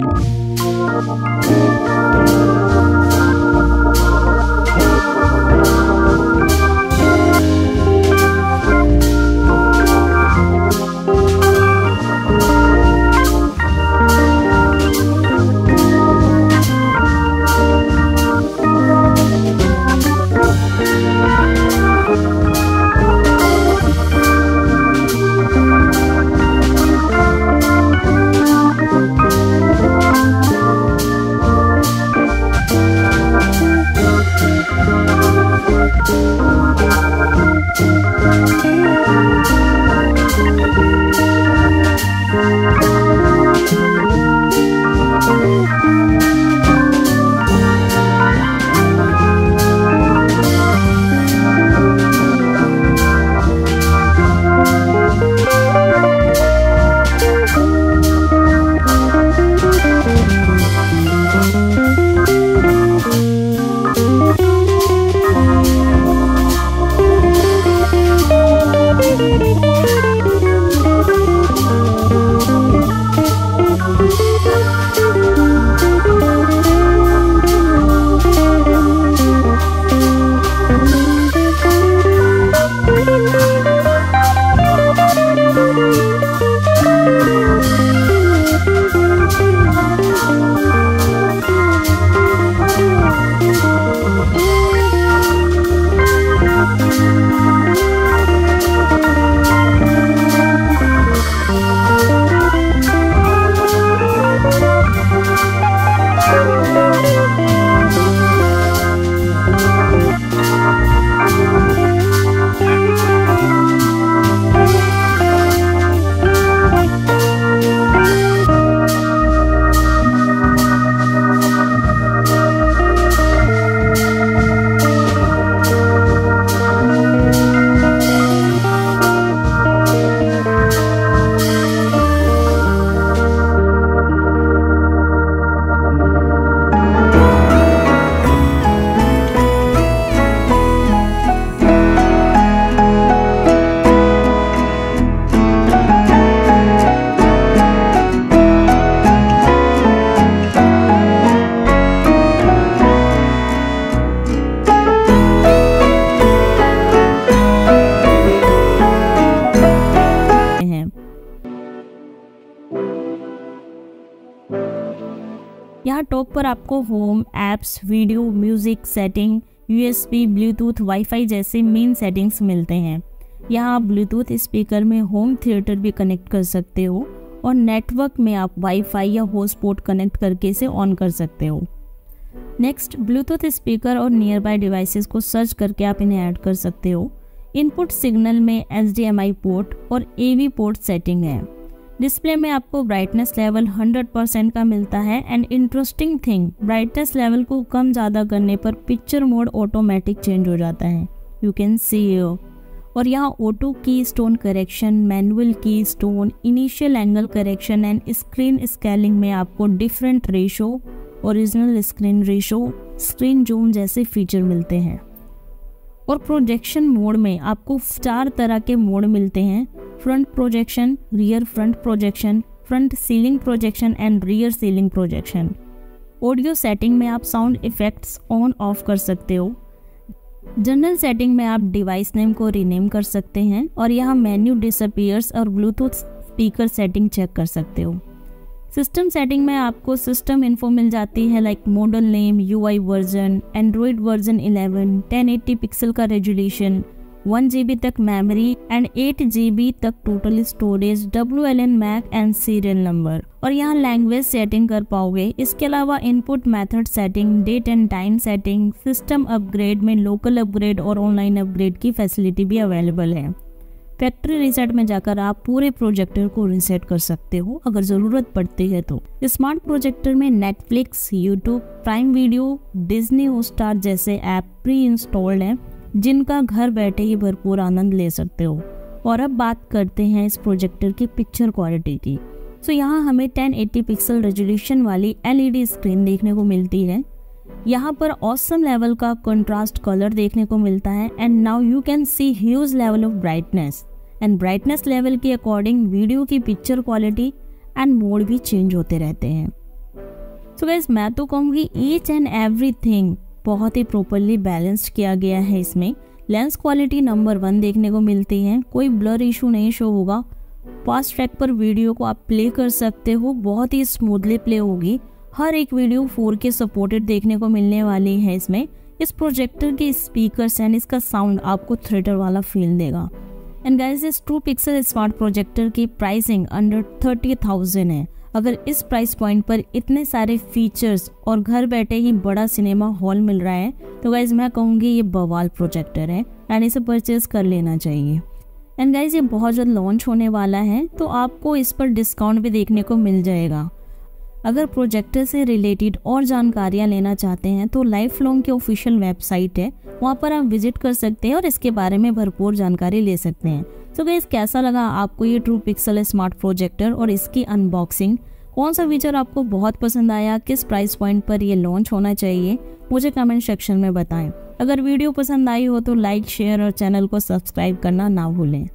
Música यहाँ टॉप पर आपको home apps video music setting USB bluetooth wifi जैसे मेन सेटिंग्स मिलते हैं। यहाँ आप ब्लूटूथ स्पीकर में होम थिएटर भी कनेक्ट कर सकते हो और नेटवर्क में आप वाईफाई या हॉटस्पॉट कनेक्ट करके इसे ऑन कर सकते हो। नेक्स्ट ब्लूटूथ स्पीकर और नियर बाय डिवाइसेस को सर्च करके आप इन्हें ऐड कर सकते हो। इनपुट सिग्नल में एच पोर्ट और एवी पोर्ट सेटिंग है। डिस्प्ले में आपको ब्राइटनेस लेवल 100% का मिलता है and interesting thing brightness level को कम ज़्यादा करने पर पिक्चर मोड ऑटोमेटिक चेंज हो जाता है। यू कैन सी और यहाँ auto keystone correction manual keystone initial angle correction and screen scaling में आपको different ratio original screen ratio screen zoom जैसे फीचर मिलते हैं। और प्रोजेक्शन मोड में आपको चार तरह के मोड मिलते हैं। Front projection rear front projection front ceiling projection and rear ceiling projection audio setting में आप साउंड इफेक्ट्स ऑन ऑफ़ कर सकते हो। जनरल सेटिंग में आप डिवाइस नेम को रीनेम कर सकते हैं और यहाँ मेन्यू डिसअपियर्स और ब्लूटूथ स्पीकर सेटिंग चेक कर सकते हो। सिस्टम सेटिंग में आपको सिस्टम इन्फो मिल जाती है like model name UI version Android version 11 1080 pixel का रेजुलेशन वन जी तक मेमोरी एंड एट जी तक total storage W L N mac and serial number और यहाँ लैंग्वेज सेटिंग कर पाओगे। इसके अलावा input method setting date and time setting system upgrade में लोकल अपग्रेड और ऑनलाइन अपग्रेड की फैसिलिटी भी अवेलेबल है। फैक्ट्री रिसेट में जाकर आप पूरे प्रोजेक्टर को रिसेट कर सकते हो, अगर ज़रूरत पड़ती है तो। स्मार्ट प्रोजेक्टर में Netflix YouTube Prime Video Disney Hotstar जैसे ऐप प्री इंस्टॉल्ड हैं। जिनका घर बैठे ही भरपूर आनंद ले सकते हो। और अब बात करते हैं इस प्रोजेक्टर की पिक्चर क्वालिटी की। सो यहाँ हमें 1080 पिक्सल रेजोल्यूशन वाली एलईडी स्क्रीन देखने को मिलती है। यहाँ पर ऑसम लेवल का कंट्रास्ट कलर देखने को मिलता है। And now you can see huge level of brightness and brightness level के अकॉर्डिंग वीडियो की पिक्चर क्वालिटी एंड मोड भी चेंज होते रहते हैं। सो so गैस मैं तो कहूँगी ईच एंड एवरी बहुत ही प्रॉपरली बैलेंस्ड किया गया है इसमें। लेंस क्वालिटी नंबर वन देखने को मिलती है। कोई ब्लर इशू नहीं शो होगा। फास्ट ट्रैक पर वीडियो को आप प्ले कर सकते हो। बहुत ही स्मूथली प्ले होगी। हर एक वीडियो फोर के सपोर्टेड देखने को मिलने वाली है इसमें। इस प्रोजेक्टर के स्पीकर्स एंड इसका साउंड आपको थिएटर वाला फील देगा। एंड गाइस इस टू पिक्सल स्मार्ट प्रोजेक्टर की प्राइसिंग अंडर थर्टी थाउज़ेंड है। अगर इस प्राइस पॉइंट पर इतने सारे फीचर्स और घर बैठे ही बड़ा सिनेमा हॉल मिल रहा है तो गाइज़ मैं कहूँगी ये बवाल प्रोजेक्टर है। एंड इसे परचेज कर लेना चाहिए। एंड गाइज़ ये बहुत जल्द लॉन्च होने वाला है तो आपको इस पर डिस्काउंट भी देखने को मिल जाएगा। अगर प्रोजेक्टर से रिलेटेड और जानकारियाँ लेना चाहते हैं तो लाइफ लॉन्ग की ऑफिशियल वेबसाइट है। वहाँ पर आप विज़िट कर सकते हैं और इसके बारे में भरपूर जानकारी ले सकते हैं। तो गैस कैसा लगा आपको ये ट्रू पिक्सल स्मार्ट प्रोजेक्टर और इसकी अनबॉक्सिंग कौन सा फीचर आपको बहुत पसंद आया? किस प्राइस पॉइंट पर ये लॉन्च होना चाहिए? मुझे कमेंट सेक्शन में बताएँ। अगर वीडियो पसंद आई हो तो लाइक शेयर और चैनल को सब्सक्राइब करना ना भूलें।